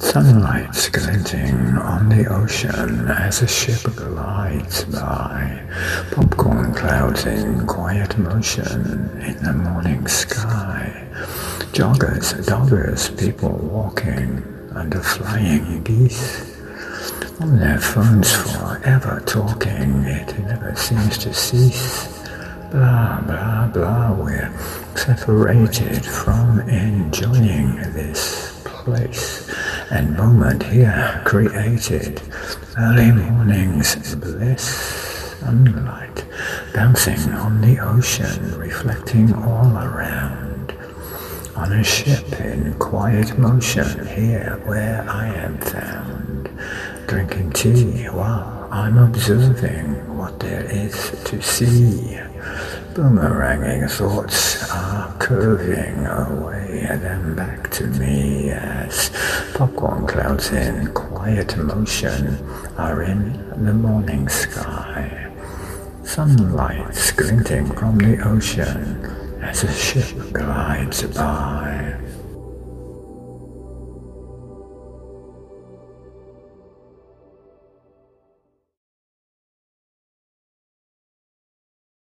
Sunlight's glinting on the ocean as a ship glides by. Popcorn clouds in quiet motion in the morning sky. Joggers, doggers, people walking under flying geese. On their phones forever talking, it never seems to cease. Blah, blah, blah, we're separated from enjoying this place and moment here created. Early morning's bliss, sunlight bouncing on the ocean, reflecting all around. On a ship in quiet motion, here where I am found, drinking tea while I'm observing what there is to see. Boomeranging thoughts are curving away, then back to me as popcorn clouds in quiet motion are in the morning sky. Sunlight glinting from the ocean as a ship glides by.